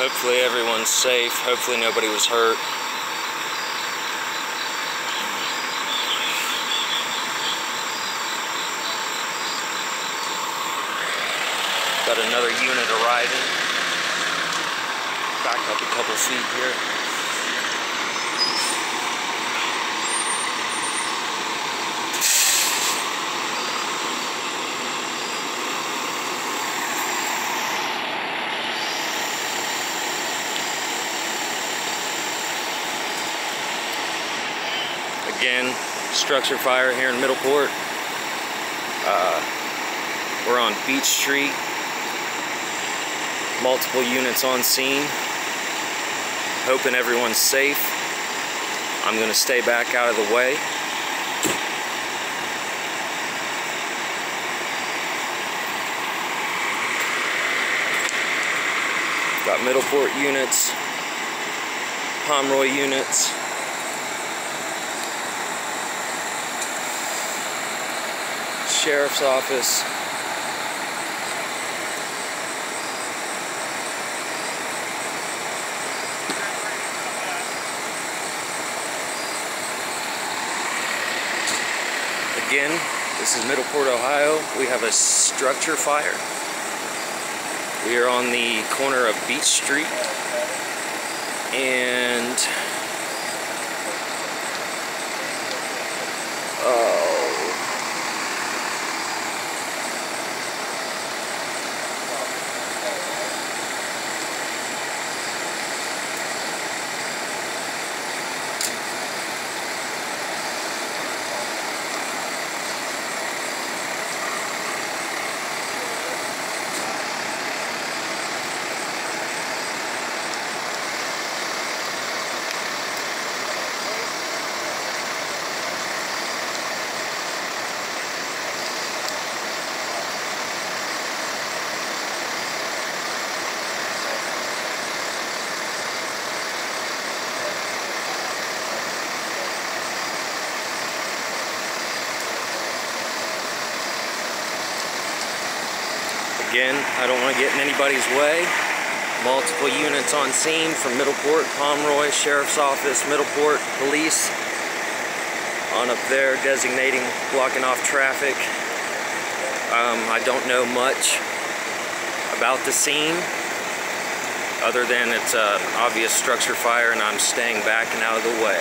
Hopefully everyone's safe. Hopefully nobody was hurt. Got another unit arriving. Back up a couple feet here. Again, structure fire here in Middleport. Uh, we're on Beech Street. Multiple units on scene. Hoping everyone's safe. I'm gonna stay back out of the way. Got Middleport units, Pomeroy units. Sheriff's Office. Again, this is Middleport, Ohio. We have a structure fire. We are on the corner of Beech Street and oh Again, I don't want to get in anybody's way. Multiple units on scene from Middleport, Pomeroy, Sheriff's Office, Middleport, Police. On up there, designating, blocking off traffic. Um, I don't know much about the scene, other than it's an obvious structure fire and I'm staying back and out of the way.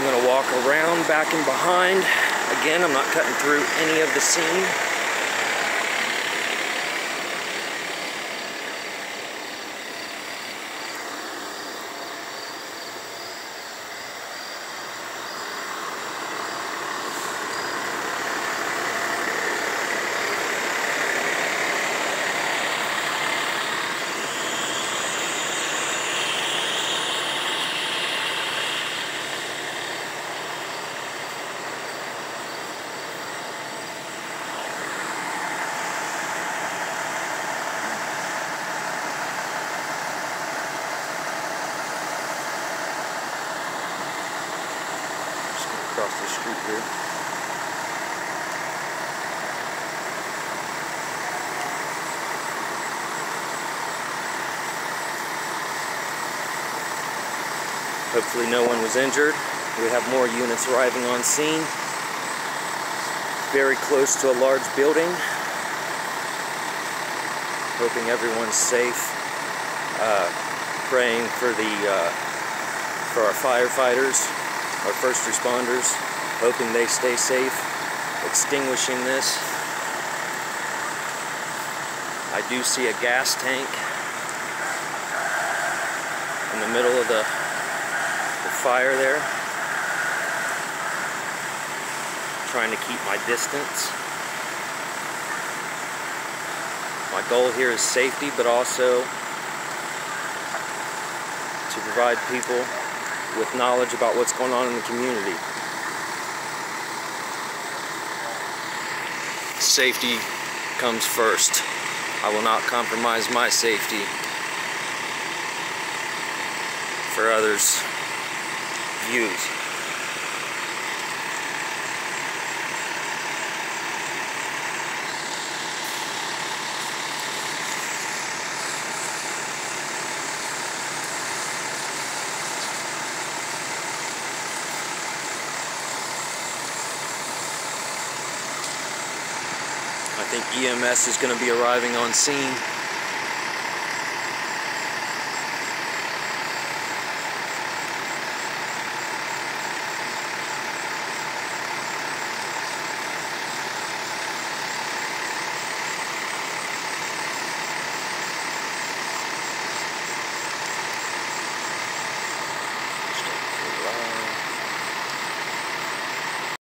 I'm gonna walk around back and behind. Again, I'm not cutting through any of the scene. Just the street here. Hopefully no one was injured. We have more units arriving on scene. Very close to a large building. Hoping everyone's safe. Uh, praying for the uh, for our firefighters, our first responders, hoping they stay safe, extinguishing this. I do see a gas tank in the middle of the, the fire there. Trying to keep my distance. My goal here is safety, but also to provide people with knowledge about what's going on in the community. Safety comes first. I will not compromise my safety for others' views. Think EMS is going to be arriving on scene